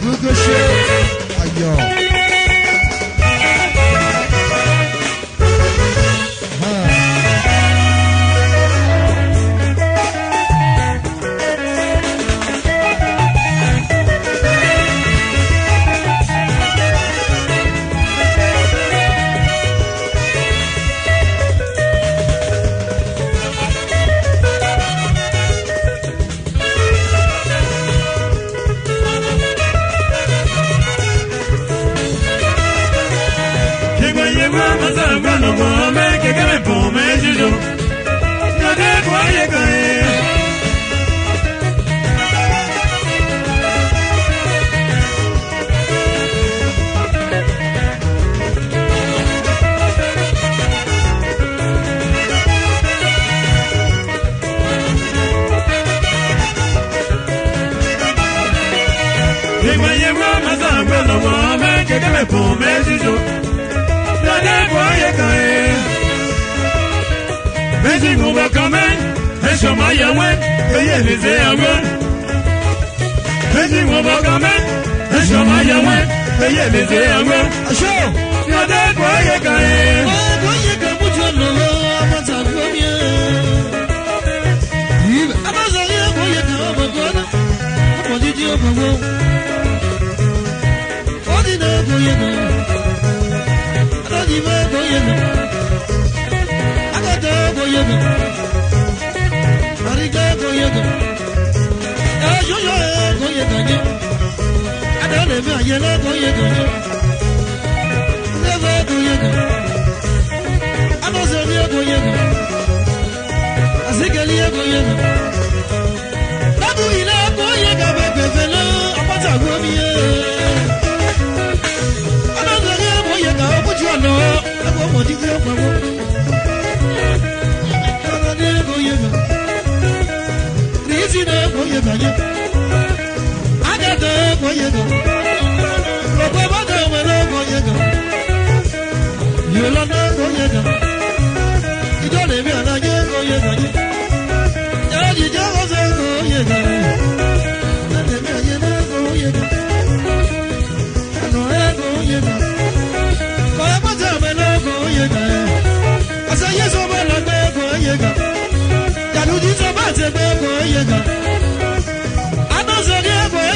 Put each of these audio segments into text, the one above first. do crochê kame eshoma yawe eyelize yawe eji nwobo kame eshoma yawe eyelize yawe asho nade ko ye kare ko ye ka mucho lolo amata komie ibe amaza ye ko ye ka obogona ko didi obogo yóyó ẹ̀ gòyè gòyè. Adéwọ́ lè fi àyè lé gòyè gòyè. Lẹ́fẹ̀ẹ́ gòyè gòyè. Abọ́sẹ̀ mi ẹ̀ gòyè gòyè. Àsìkèlì ẹ̀ gòyè gòyè. Bábú ilé gòyè gàbẹ̀ gbẹ̀fẹ̀ lé ọ̀pọ̀tà gbómi yẹ. Ọlọ́dún ẹ̀ gòyè gà ọkùnjú ọ̀nà ẹ̀kọ́ ọmọdé gbé ọ̀pọ̀ Ọlọ́dún ẹ̀ gòyè gà. Kìrìsì náà gòyè gà yẹ bata ego yego. Ogo bata nwere ego yego. Yola na ego yego. Ijo na ebi ana nye ego yego nye. Ya ji je ozo ego yego. Na temi anye na ego yego. Ano ego yego. Kọ̀yà bata nwere ego yego. Asa yeso bala na ego yego. Yàrá ojú sọ bá ti gbé ego yego.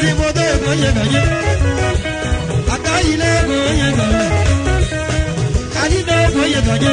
ti mo dé èkó yẹ bẹ̀yẹ. Àdáyé lé èkó yẹ bẹ̀yẹ. Kàdí lé èkó yẹ bẹ̀yẹ.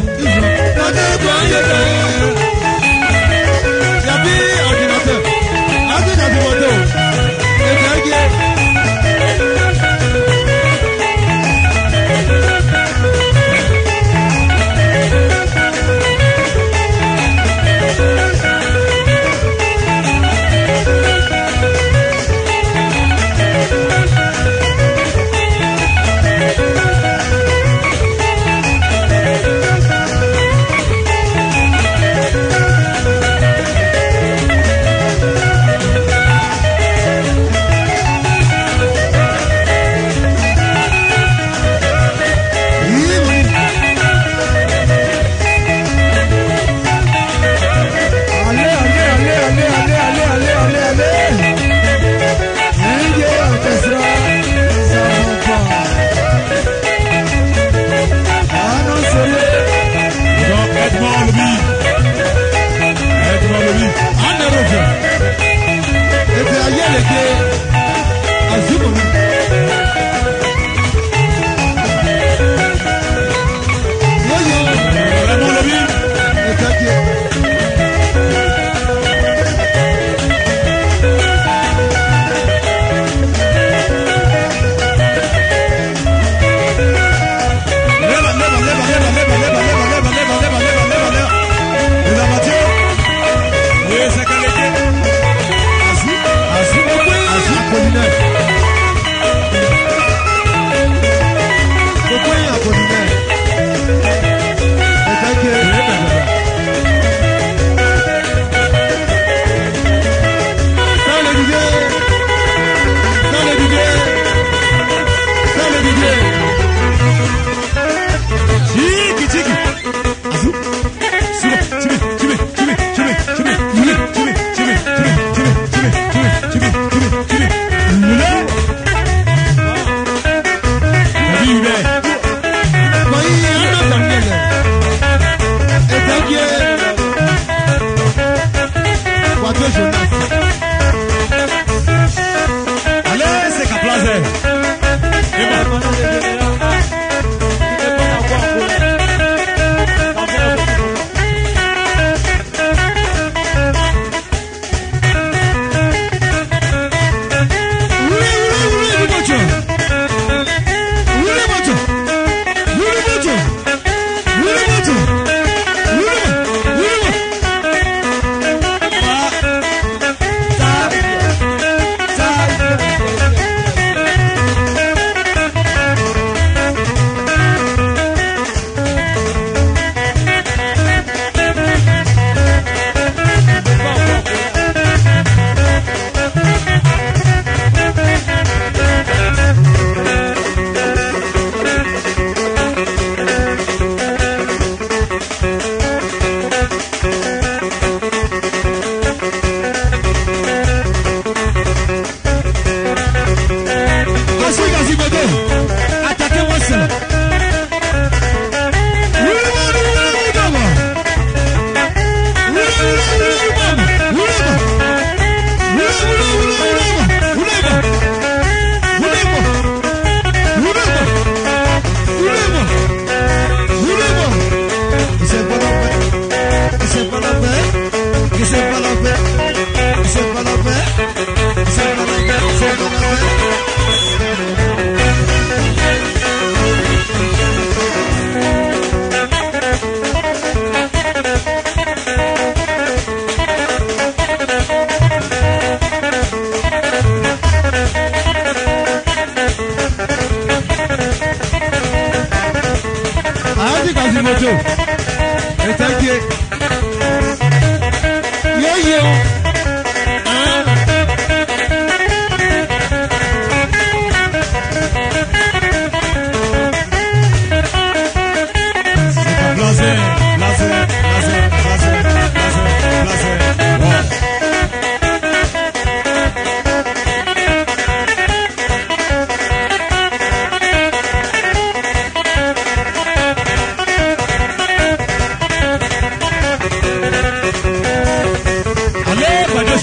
Thank you.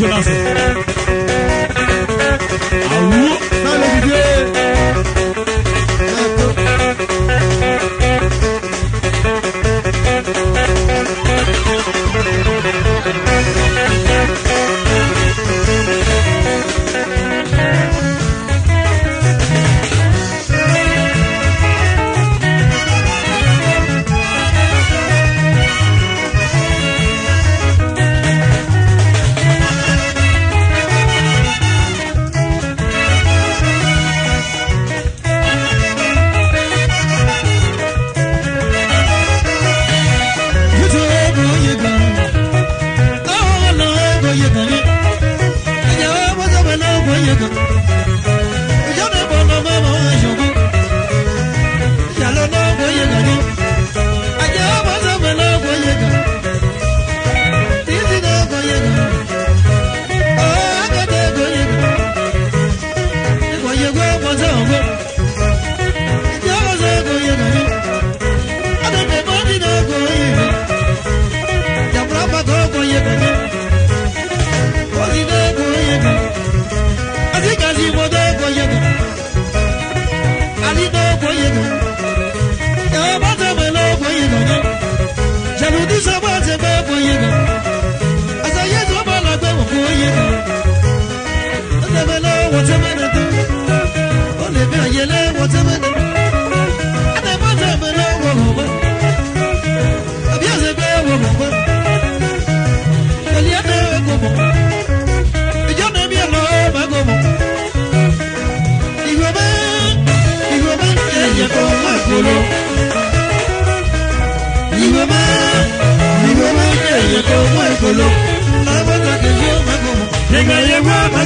beijo,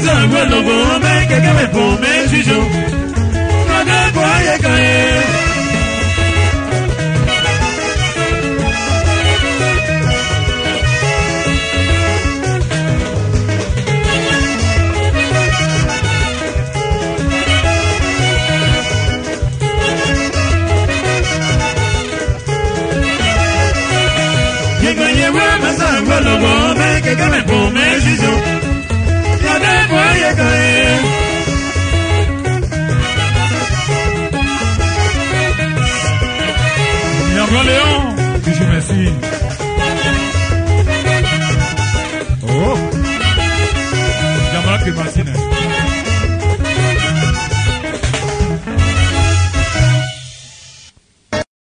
Kaka mwana ngombe, kaka mepombe jujo